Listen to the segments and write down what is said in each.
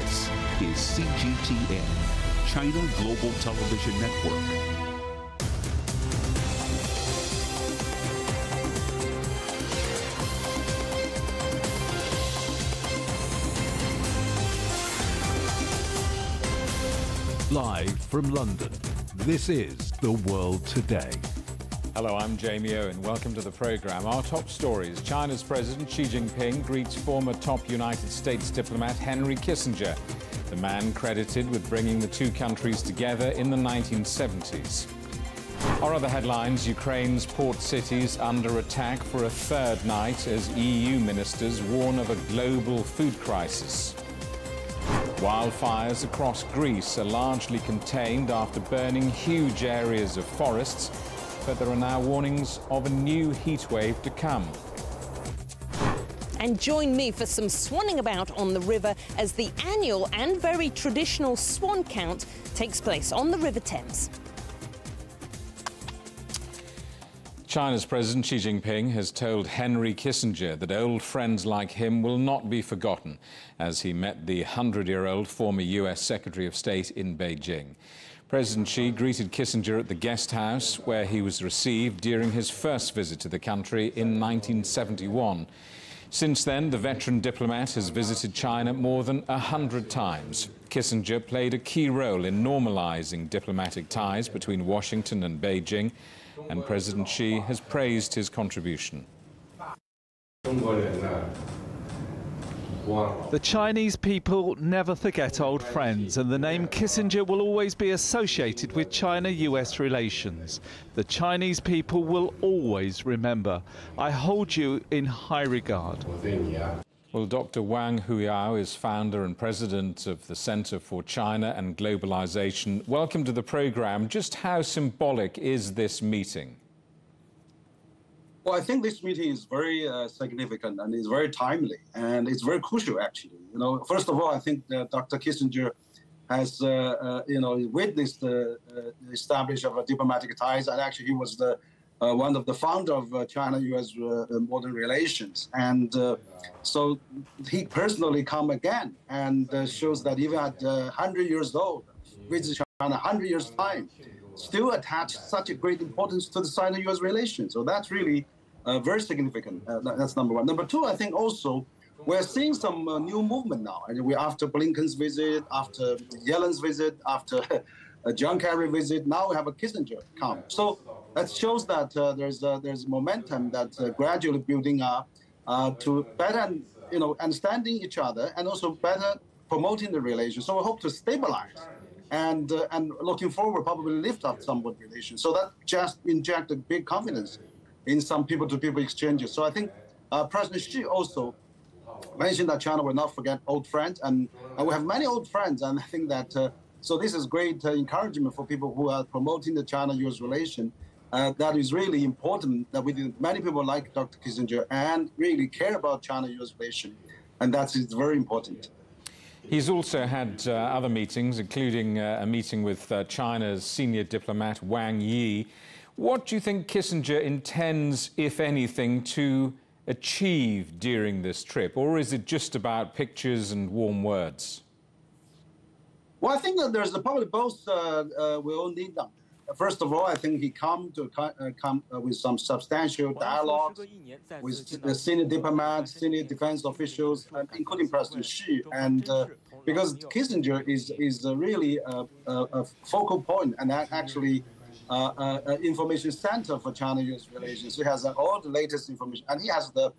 This is CGTN, China Global Television Network. Live from London, this is The World Today. Hello, I'm Jamie Owen. Welcome to the program. Our top stories China's President Xi Jinping greets former top United States diplomat Henry Kissinger, the man credited with bringing the two countries together in the 1970s. Our other headlines Ukraine's port cities under attack for a third night as EU ministers warn of a global food crisis. Wildfires across Greece are largely contained after burning huge areas of forests, but there are now warnings of a new heatwave to come. And join me for some swanning about on the river as the annual and very traditional swan count takes place on the River Thames. China's President Xi Jinping has told Henry Kissinger that old friends like him will not be forgotten as he met the 100 year old former US Secretary of State in Beijing. President Xi greeted Kissinger at the guest house where he was received during his first visit to the country in 1971. Since then, the veteran diplomat has visited China more than a hundred times. Kissinger played a key role in normalizing diplomatic ties between Washington and Beijing and President Xi has praised his contribution. The Chinese people never forget old friends, and the name Kissinger will always be associated with China US relations. The Chinese people will always remember. I hold you in high regard. Well, Dr. Wang Huiyao is founder and president of the Center for China and Globalization. Welcome to the program. Just how symbolic is this meeting? Well, I think this meeting is very uh, significant and it's very timely and it's very crucial, actually. You know, first of all, I think Dr. Kissinger has, uh, uh, you know, witnessed the uh, establishment of diplomatic ties, and actually he was the uh, one of the founder of uh, China-U.S. Uh, modern relations, and so he personally come again and shows that even at 100 years old, with China 100 years time, still attach such a great importance to the China-U.S. relations. So that's really very significant. that's number one. Number two, I think also we're seeing some uh, new movement now. And we after Blinken's visit, after Yellen's visit, after uh, John Kerry visit, now we have a Kissinger come. So that shows that uh, there's uh, there's momentum that's uh, gradually building up uh, to better you know understanding each other and also better promoting the relation. So we hope to stabilize and uh, and looking forward probably lift up somewhat relations. So that just inject a big confidence in some people-to-people exchanges. So I think uh, President Xi also mentioned that China will not forget old friends, and, and we have many old friends, and I think that. so this is great encouragement for people who are promoting the China-U.S. relation uh, that is really important that we many people like Dr. Kissinger and really care about China-U.S. relation, and that is very important. He's also had uh, other meetings, including uh, a meeting with uh, China's senior diplomat Wang Yi. What do you think Kissinger intends, if anything, to achieve during this trip, or is it just about pictures and warm words? Well, I think that there's probably both. Uh, uh, we all need them first of all, I think he come to uh, come uh, with some substantial dialogue with the senior diplomats, senior defense officials, uh, including President Xi, and uh, because Kissinger is is really a, a, a focal point and that actually. Uh, uh, information center for China-U.S. relations. He has all the latest information, and he has the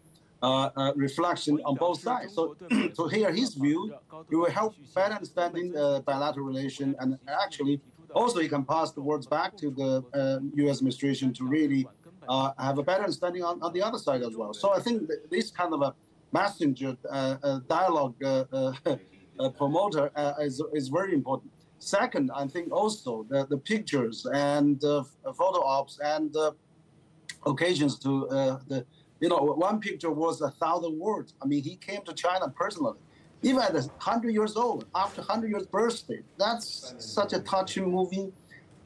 reflection on both sides. So, to hear his view, it will help better understanding the bilateral relation and actually also, you can pass the words back to the uh, U.S. administration to really uh, have a better understanding on, on, the other side as well. So I think this kind of a messenger uh, uh dialogue uh, uh, promoter is, is very important. Second, I think also the, the pictures and photo ops and occasions to the, you know, one picture was a thousand words. I mean, he came to China personally even at 100 years old, after 100 years birthday. That's such a touching, moving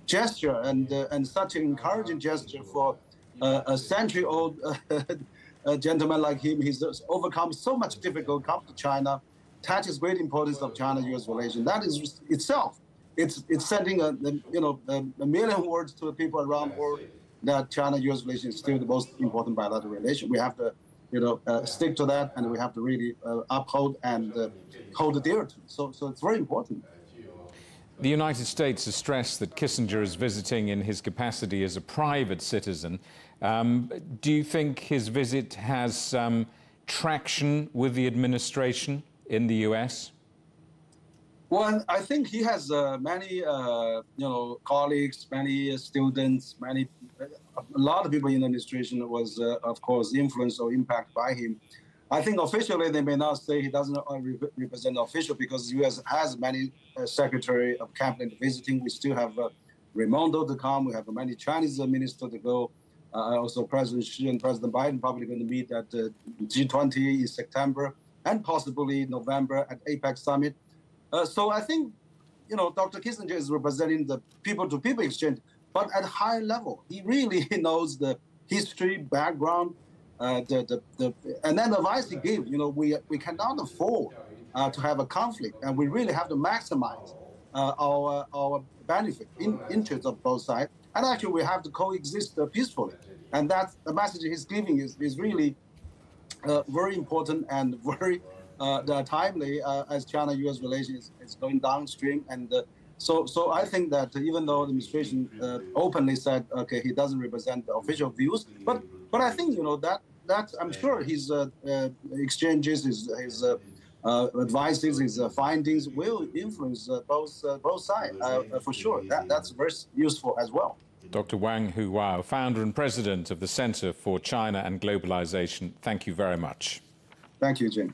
gesture and, uh, and such an encouraging gesture for uh, a century-old uh, gentleman like him. He's overcome so much difficult, come to China, attaches great importance of China-U.S. relations. That is itself, it's it's sending a, you know a, a million words to the people around the world that China-U.S. relations is still the most important bilateral relation. We have to, you know, uh, stick to that, and we have to really uh, uphold and uh, hold dear to. So, so it's very important. The United States has stressed that Kissinger is visiting in his capacity as a private citizen. Um, do you think his visit has um, traction with the administration in the U.S.? Well, I think he has uh, many, uh, you know, colleagues, many students, many, a lot of people in the administration was, uh, of course, influenced or impacted by him. I think officially they may not say he doesn't uh, represent official because the U.S. has many uh, secretary of cabinet visiting. We still have uh, Raimondo to come. We have many Chinese ministers to go. also, President Xi and President Biden probably going to meet at the G20 in September and possibly November at APEC summit. Uh, so I think, you know, Dr. Kissinger is representing the people-to-people exchange, but at high level. He really knows the history, background, uh, the, the, the, and then the advice he gave, you know, we, we cannot afford uh, to have a conflict, and we really have to maximize uh, our, our benefit, in, interest of both sides. And actually, we have to coexist uh, peacefully. And that's the message he's giving is, is really very important and very uh, timely uh, as China-U.S. relations is going downstream. And so, so I think that even though the administration openly said, okay, he doesn't represent the official views, but but I think you know that that I'm sure his exchanges, his his uh, advices, his uh, findings will influence uh, both both sides for sure. That, that's very useful as well. Dr. Wang Huiyao, founder and president of the Center for China and Globalization, thank you very much. Thank you, Jim.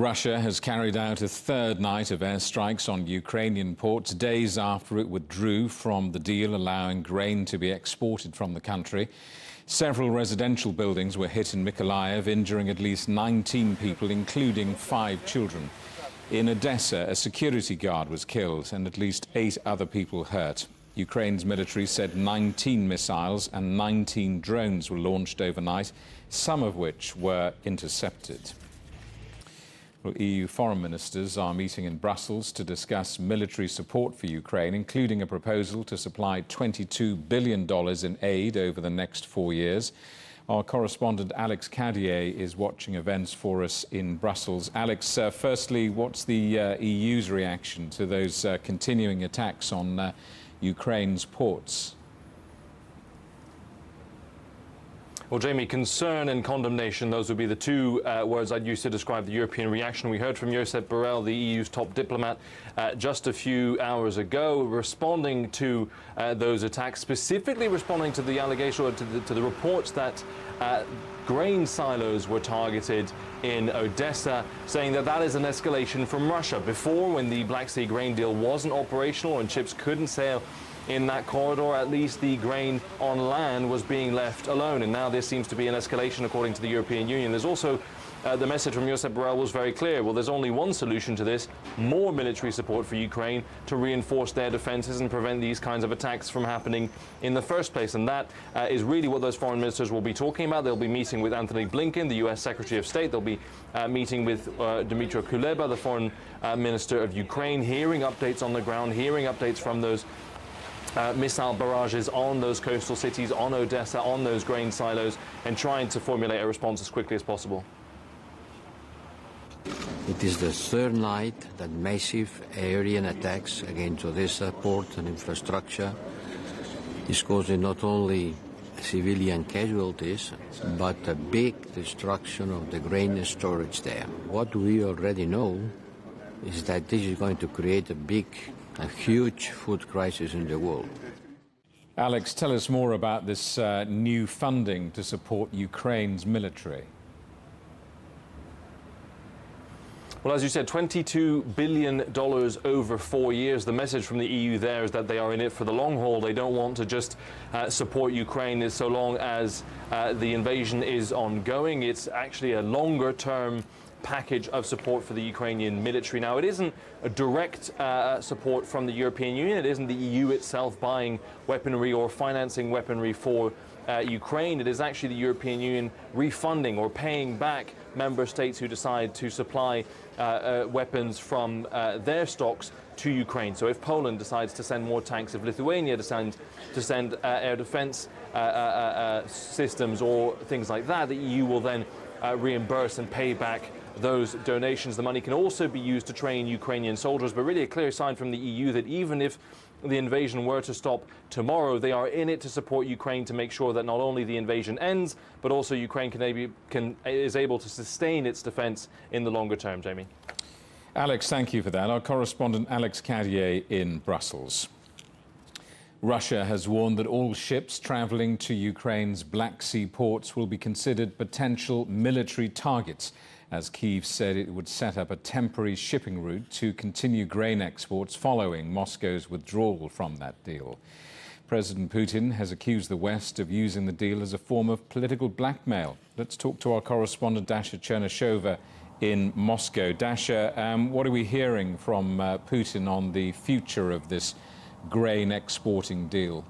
Russia has carried out a third night of airstrikes on Ukrainian ports days after it withdrew from the deal allowing grain to be exported from the country. Several residential buildings were hit in Mykolaiv, injuring at least 19 people, including five children. In Odessa, a security guard was killed and at least eight other people hurt. Ukraine's military said 19 missiles and 19 drones were launched overnight, some of which were intercepted. Well, EU foreign ministers are meeting in Brussels to discuss military support for Ukraine, including a proposal to supply $22 billion in aid over the next four years. Our correspondent Alex Cadier is watching events for us in Brussels. Alex, uh, firstly, what's the uh, EU's reaction to those uh, continuing attacks on uh, Ukraine's ports? Well, Jamie, concern and condemnation, those would be the two uh, words I'd use to describe the European reaction. We heard from Josep Borrell, the EU's top diplomat, uh, just a few hours ago, responding to uh, those attacks, specifically responding to the allegation or to the, to the reports that uh, grain silos were targeted in Odessa, saying that that is an escalation from Russia. Before, when the Black Sea grain deal wasn't operational and ships couldn't sail in that corridor, at least the grain on land was being left alone. And now this seems to be an escalation, according to the European Union. There's also uh, the message from Josep Borrell was very clear. Well, there's only one solution to this more military support for Ukraine to reinforce their defenses and prevent these kinds of attacks from happening in the first place. And that uh, is really what those foreign ministers will be talking about. They'll be meeting with Antony Blinken, the U.S. Secretary of State. They'll be uh, meeting with uh, Dmytro Kuleba, the foreign uh, minister of Ukraine, hearing updates on the ground, hearing updates from those uh, missile barrages on those coastal cities, on Odessa, on those grain silos, and trying to formulate a response as quickly as possible. It is the third night that massive aerial attacks against Odessa port and infrastructure is causing not only civilian casualties, but a big destruction of the grain storage there. What we already know is that this is going to create a big a huge food crisis in the world. Alex, tell us more about this uh, new funding to support Ukraine's military. Well, as you said, $22 billion over four years. The message from the EU there is that they are in it for the long haul. They don't want to just uh, support Ukraine so long as uh, the invasion is ongoing. It's actually a longer term package of support for the Ukrainian military. Now, it isn't a direct uh, support from the European Union. It isn't the EU itself buying weaponry or financing weaponry for uh, Ukraine. It is actually the European Union refunding or paying back member states who decide to supply uh, uh, weapons from uh, their stocks to Ukraine. So if Poland decides to send more tanks, if Lithuania decides to send air defense uh, systems or things like that, the EU will then reimburse and pay back those donations. The money can also be used to train Ukrainian soldiers, but really a clear sign from the EU that even if the invasion were to stop tomorrow, they are in it to support Ukraine to make sure that not only the invasion ends, but also Ukraine can, can, is able to sustain its defense in the longer term, Jamie. Alex, thank you for that. Our correspondent Alex Cadier in Brussels. Russia has warned that all ships travelling to Ukraine's Black Sea ports will be considered potential military targets as Kiev said it would set up a temporary shipping route to continue grain exports following Moscow's withdrawal from that deal. President Putin has accused the West of using the deal as a form of political blackmail. Let's talk to our correspondent Dasha Chernyshova in Moscow. Dasha, um, what are we hearing from uh, Putin on the future of this grain exporting deal?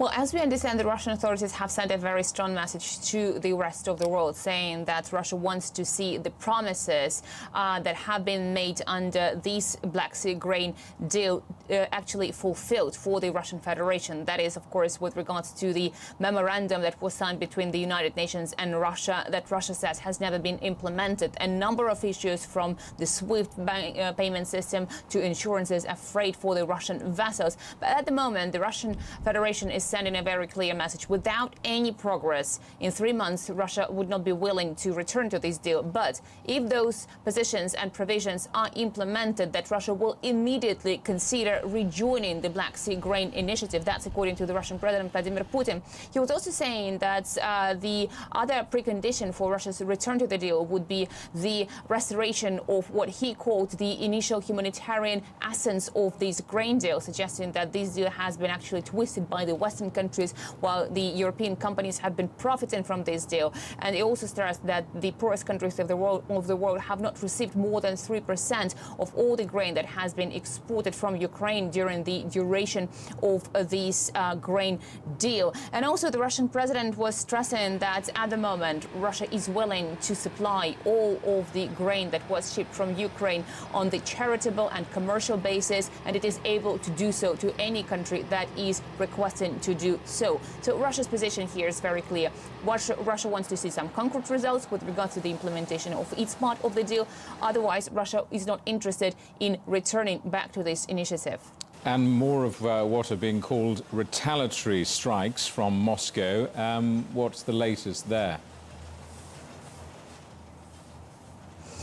Well, as we understand, the Russian authorities have sent a very strong message to the rest of the world, saying that Russia wants to see the promises uh, that have been made under this Black Sea grain deal uh, actually fulfilled for the Russian Federation. That is, of course, with regards to the memorandum that was signed between the United Nations and Russia that Russia says has never been implemented. A number of issues from the SWIFT bank, uh, payment system to insurances are freight for the Russian vessels. But at the moment, the Russian Federation is sending a very clear message. Without any progress in three months, Russia would not be willing to return to this deal. But if those positions and provisions are implemented, that Russia will immediately consider rejoining the Black Sea Grain Initiative. That's according to the Russian President Vladimir Putin. He was also saying that uh, the other precondition for Russia's return to the deal would be the restoration of what he called the initial humanitarian essence of this grain deal, suggesting that this deal has been actually twisted by the West Western countries, while the European companies have been profiting from this deal. And it also stressed that the poorest countries of the world, of the world have not received more than 3% of all the grain that has been exported from Ukraine during the duration of uh, this uh, grain deal. And also the Russian president was stressing that at the moment Russia is willing to supply all of the grain that was shipped from Ukraine on the charitable and commercial basis, and it is able to do so to any country that is requesting to do so. So Russia's position here is very clear. Russia, Russia wants to see some concrete results with regards to the implementation of its part of the deal. Otherwise, Russia is not interested in returning back to this initiative. And more of uh, what are being called retaliatory strikes from Moscow. Um, what's the latest there?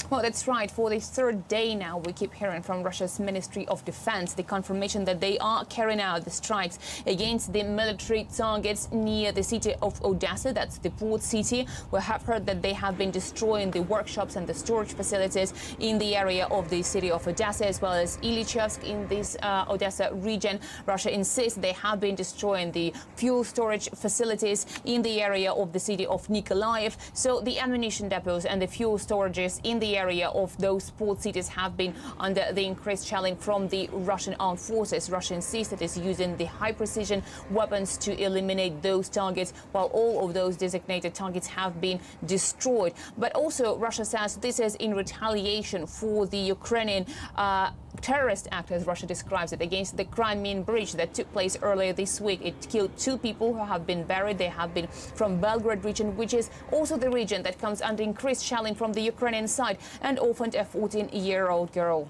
Well, that's right. For the third day now, we keep hearing from Russia's Ministry of Defense the confirmation that they are carrying out the strikes against the military targets near the city of Odessa. That's the port city. We have heard that they have been destroying the workshops and the storage facilities in the area of the city of Odessa, as well as Ilychevsk in this uh, Odessa region. Russia insists they have been destroying the fuel storage facilities in the area of the city of Nikolaev. So the ammunition depots and the fuel storages in the area of those port cities have been under the increased challenge from the Russian armed forces. Russian Russia insists it is using the high precision weapons to eliminate those targets, while all of those designated targets have been destroyed. But also, Russia says this is in retaliation for the Ukrainian uh, terrorist act, as Russia describes it, against the Crimean bridge that took place earlier this week. It killed two people who have been buried. They have been from Belgorod region, which is also the region that comes under increased shelling from the Ukrainian side, and orphaned a 14-year-old girl.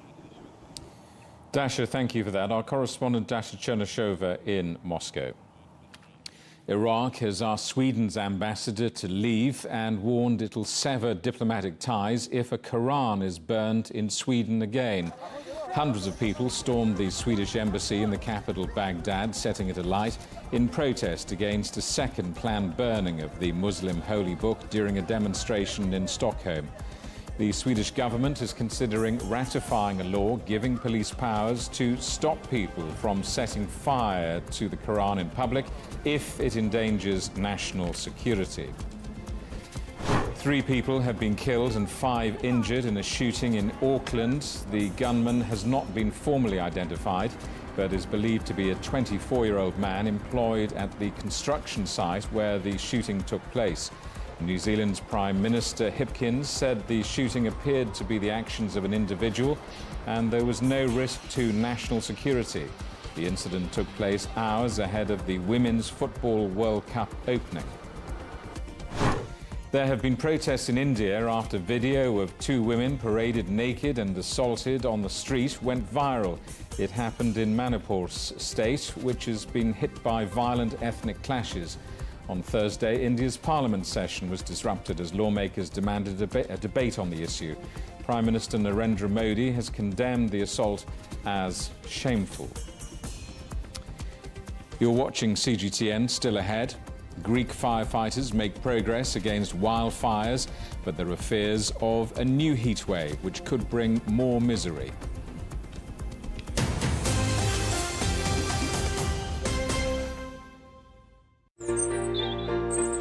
Dasha, thank you for that. Our correspondent Dasha Chernyshova in Moscow. Iraq has asked Sweden's ambassador to leave and warned it'll sever diplomatic ties if a Quran is burned in Sweden again. Hundreds of people stormed the Swedish embassy in the capital, Baghdad, setting it alight in protest against a second planned burning of the Muslim holy book during a demonstration in Stockholm. The Swedish government is considering ratifying a law giving police powers to stop people from setting fire to the Quran in public if it endangers national security. Three people have been killed and five injured in a shooting in Auckland. The gunman has not been formally identified, but is believed to be a 24-year-old man employed at the construction site where the shooting took place. New Zealand's Prime Minister Hipkins said the shooting appeared to be the actions of an individual and there was no risk to national security. The incident took place hours ahead of the Women's Football World Cup opening. There have been protests in India after video of two women paraded naked and assaulted on the street went viral. It happened in Manipur state, which has been hit by violent ethnic clashes. On Thursday, India's parliament session was disrupted as lawmakers demanded a, deba a debate on the issue. Prime Minister Narendra Modi has condemned the assault as shameful. You're watching CGTN, still ahead. Greek firefighters make progress against wildfires, but there are fears of a new heat wave which could bring more misery.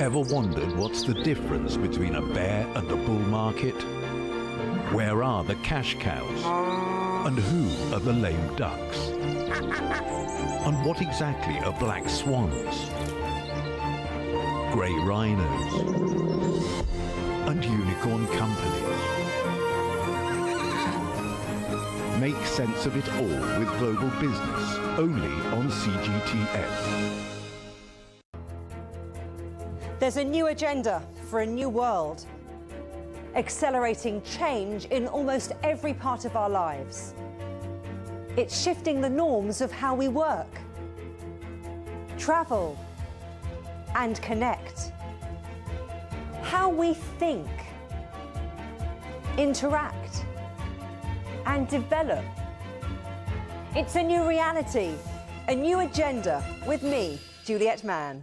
Ever wondered what's the difference between a bear and a bull market? Where are the cash cows? And who are the lame ducks? And what exactly are black swans? grey rhinos and unicorn companies. Make sense of it all with global business, only on CGTN. There's a new agenda for a new world, accelerating change in almost every part of our lives. It's shifting the norms of how we work, travel, and connect. How we think, interact, and develop. It's a new reality, a new agenda with me, Juliet Mann.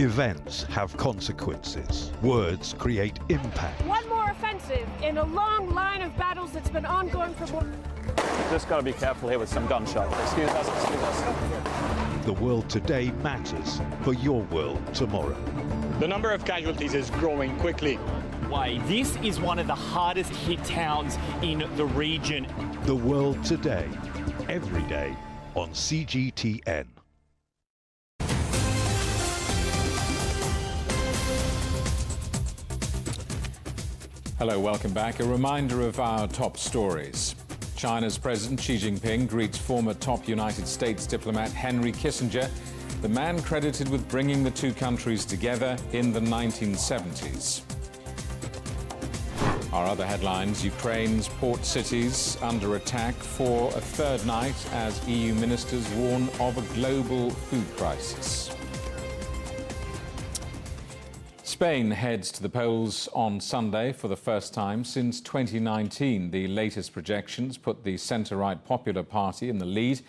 Events have consequences. Words create impact. One more offensive in a long line of battles that's been ongoing for more. Just got to be careful here with some gunshots. Excuse us, excuse us. The world today matters for your world tomorrow. The number of casualties is growing quickly. Why, this is one of the hardest hit towns in the region. The world today, every day on CGTN. Hello, welcome back. A reminder of our top stories. China's President Xi Jinping greets former top United States diplomat Henry Kissinger, the man credited with bringing the two countries together in the 1970s. Our other headlines Ukraine's port cities under attack for a third night as EU ministers warn of a global food crisis. Spain heads to the polls on Sunday for the first time since 2019. The latest projections put the centre-right Popular Party in the lead,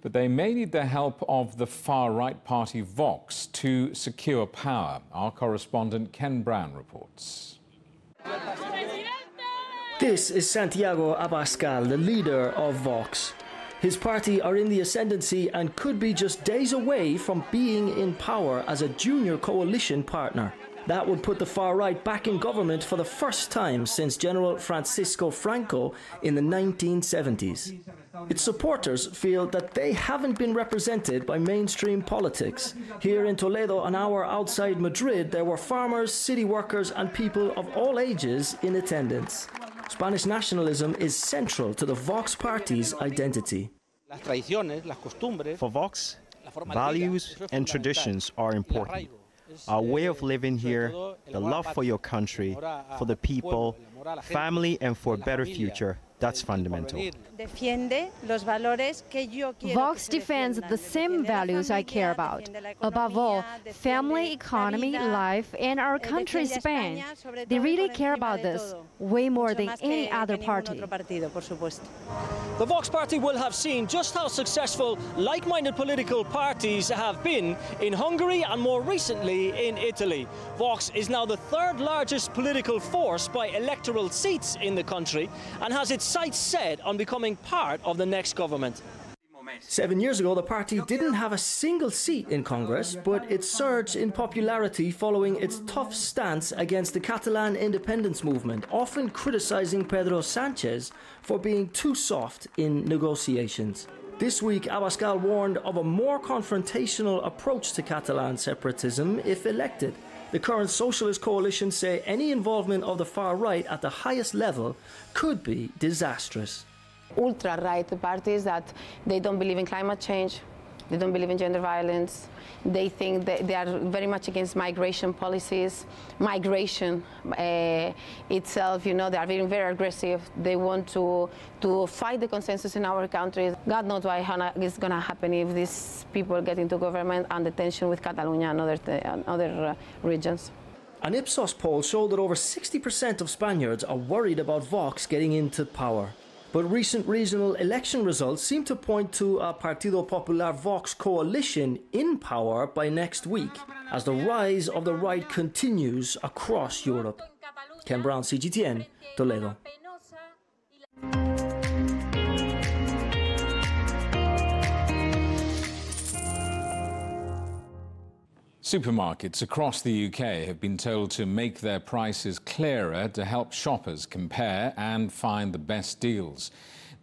but they may need the help of the far-right party Vox to secure power. Our correspondent Ken Brown reports. This is Santiago Abascal, the leader of Vox. His party are in the ascendancy and could be just days away from being in power as a junior coalition partner. That would put the far right back in government for the first time since General Francisco Franco in the 1970s. Its supporters feel that they haven't been represented by mainstream politics. Here in Toledo, an hour outside Madrid, there were farmers, city workers, and people of all ages in attendance. Spanish nationalism is central to the Vox party's identity. For Vox, values and traditions are important our way of living here, the love for your country, for the people, family, and for a better future. That's fundamental. Vox defends the same values I care about. Above all, family, economy, life, and our country, Spain. They really care about this, way more than any other party. The Vox Party will have seen just how successful like-minded political parties have been in Hungary and more recently in Italy. Vox is now the third largest political force by electoral seats in the country and has its sights set on becoming part of the next government. Seven years ago, the party didn't have a single seat in Congress, but it surged in popularity following its tough stance against the Catalan independence movement, often criticizing Pedro Sanchez for being too soft in negotiations. This week, Abascal warned of a more confrontational approach to Catalan separatism if elected. The current socialist coalition say any involvement of the far right at the highest level could be disastrous. Ultra-right parties that they don't believe in climate change, they don't believe in gender violence. They think that they are very much against migration policies. Migration uh, itself, you know, they are very, very aggressive. They want to, to fight the consensus in our country. God knows what is going to happen if these people get into government and the tension with Catalonia and other, and other uh, regions. An Ipsos poll showed that over 60% of Spaniards are worried about Vox getting into power. But recent regional election results seem to point to a Partido Popular Vox coalition in power by next week, as the rise of the right continues across Europe. Ken Brown, CGTN, Toledo. Supermarkets across the UK have been told to make their prices clearer to help shoppers compare and find the best deals.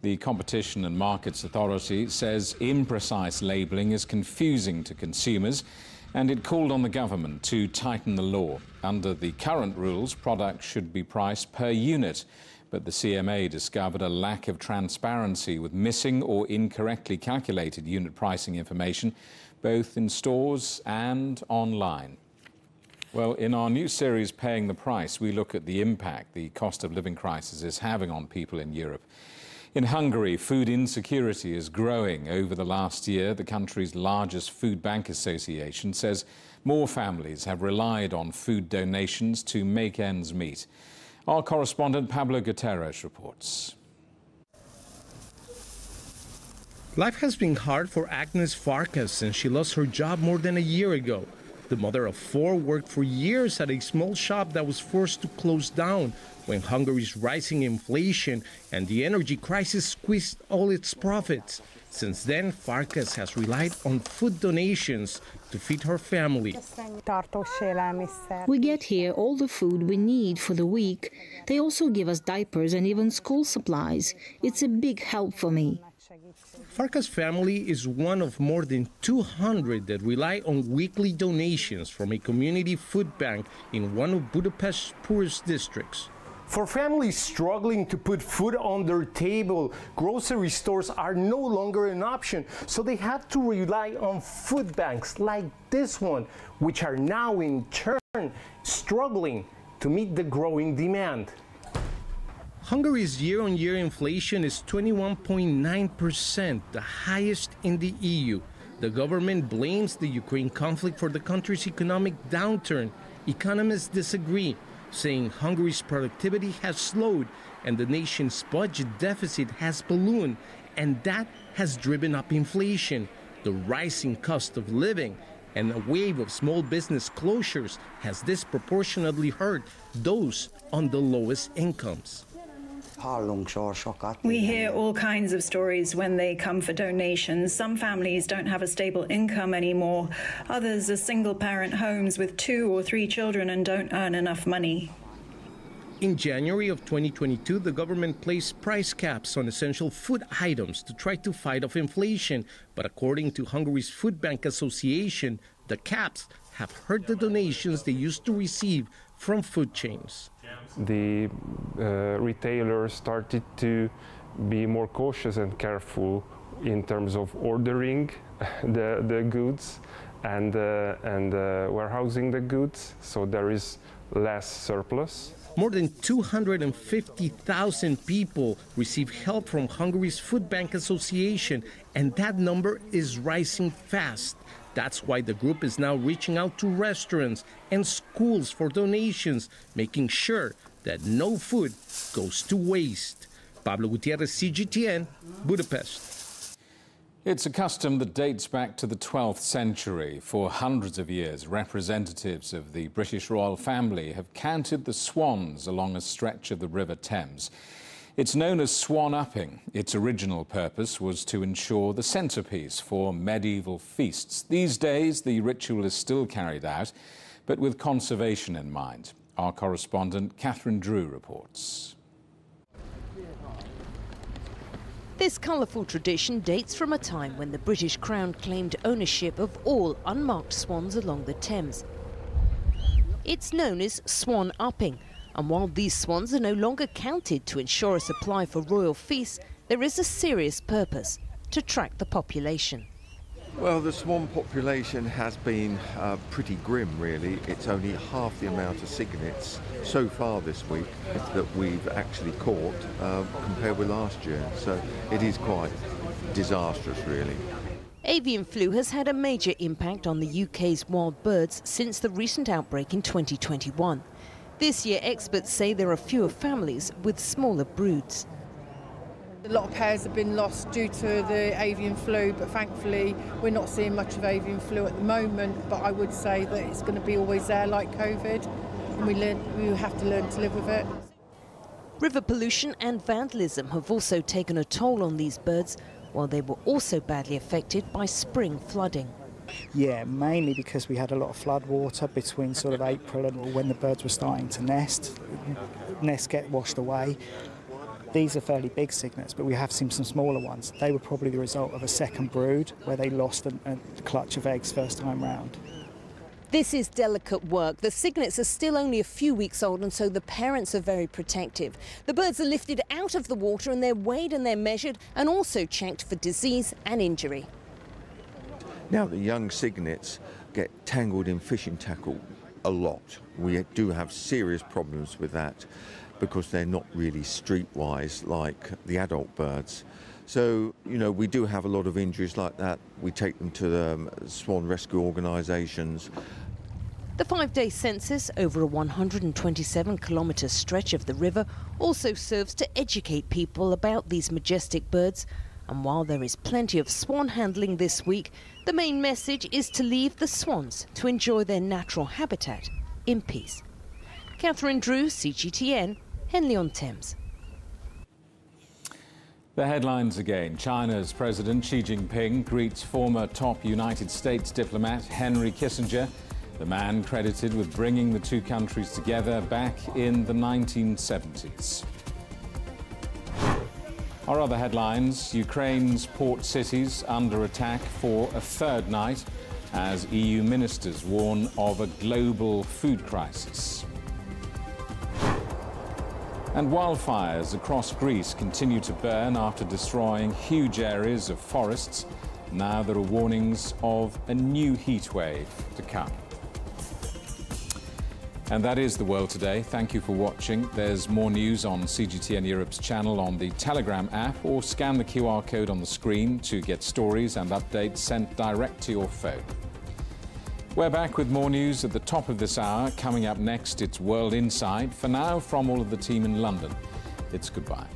The Competition and Markets Authority says imprecise labelling is confusing to consumers and it called on the government to tighten the law. Under the current rules, products should be priced per unit, but the CMA discovered a lack of transparency with missing or incorrectly calculated unit pricing information both in stores and online. Well, in our new series, Paying the Price, we look at the impact the cost of living crisis is having on people in Europe. In Hungary, food insecurity is growing over the last year. The country's largest food bank association says more families have relied on food donations to make ends meet. Our correspondent Pablo Gutierrez reports. Life has been hard for Agnes Farkas since she lost her job more than a year ago. The mother of four worked for years at a small shop that was forced to close down when Hungary's rising inflation and the energy crisis squeezed all its profits. Since then, Farkas has relied on food donations to feed her family. We get here all the food we need for the week. They also give us diapers and even school supplies. It's a big help for me. Farkas' family is one of more than 200 that rely on weekly donations from a community food bank in one of Budapest's poorest districts. For families struggling to put food on their table, grocery stores are no longer an option, so they have to rely on food banks like this one, which are now in turn struggling to meet the growing demand. Hungary's year on year inflation is 21.9%, the highest in the EU. The government blames the Ukraine conflict for the country's economic downturn. Economists disagree, saying Hungary's productivity has slowed and the nation's budget deficit has ballooned, and that has driven up inflation. The rising cost of living and a wave of small business closures has disproportionately hurt those on the lowest incomes. We hear all kinds of stories when they come for donations. Some families don't have a stable income anymore. Others are single parent homes with two or three children and don't earn enough money. In January of 2022, the government placed price caps on essential food items to try to fight off inflation. But according to Hungary's Food Bank Association, the caps have hurt the donations they used to receive from food chains the uh, retailers started to be more cautious and careful in terms of ordering the, the goods and, uh, and uh, warehousing the goods, so there is less surplus. More than 250,000 people receive help from Hungary's Food Bank Association, and that number is rising fast. That's why the group is now reaching out to restaurants and schools for donations, making sure that no food goes to waste. Pablo Gutierrez, CGTN, Budapest. It's a custom that dates back to the 12th century. For hundreds of years, representatives of the British royal family have counted the swans along a stretch of the River Thames. It's known as swan upping. Its original purpose was to ensure the centerpiece for medieval feasts. These days, the ritual is still carried out, but with conservation in mind. Our correspondent Catherine Drew reports. This colourful tradition dates from a time when the British Crown claimed ownership of all unmarked swans along the Thames. It's known as swan upping, and while these swans are no longer counted to ensure a supply for royal feasts, there is a serious purpose to track the population. Well, the swan population has been uh, pretty grim, really. It's only half the amount of cygnets so far this week that we've actually caught uh, compared with last year. So it is quite disastrous, really. Avian flu has had a major impact on the UK's wild birds since the recent outbreak in 2021. This year, experts say there are fewer families with smaller broods. A lot of pairs have been lost due to the avian flu, but thankfully we're not seeing much of avian flu at the moment. But I would say that it's going to be always there like COVID, and we, learn, we have to learn to live with it. River pollution and vandalism have also taken a toll on these birds, while they were also badly affected by spring flooding. Yeah, mainly because we had a lot of flood water between sort of April and when the birds were starting to nest. Nests get washed away. These are fairly big cygnets, but we have seen some smaller ones. They were probably the result of a second brood where they lost a, a clutch of eggs first time round. This is delicate work. The cygnets are still only a few weeks old, and so the parents are very protective. The birds are lifted out of the water and they're weighed and they're measured and also checked for disease and injury. Now, the young cygnets get tangled in fishing tackle a lot. We do have serious problems with that because they're not really streetwise like the adult birds. So, you know, we do have a lot of injuries like that. We take them to the um, swan rescue organisations. The five day census over a 127 kilometre stretch of the river also serves to educate people about these majestic birds. And while there is plenty of swan handling this week, the main message is to leave the swans to enjoy their natural habitat in peace. Catherine Drew, CGTN, Henley on Thames. The headlines again. China's President Xi Jinping greets former top United States diplomat Henry Kissinger, the man credited with bringing the two countries together back in the 1970s. Our other headlines Ukraine's port cities under attack for a third night as EU ministers warn of a global food crisis. And wildfires across Greece continue to burn after destroying huge areas of forests. Now there are warnings of a new heat wave to come. And that is the world today. Thank you for watching. There's more news on CGTN Europe's channel on the Telegram app or scan the QR code on the screen to get stories and updates sent direct to your phone. We're back with more news at the top of this hour. Coming up next, it's World Insight. For now, from all of the team in London, it's goodbye.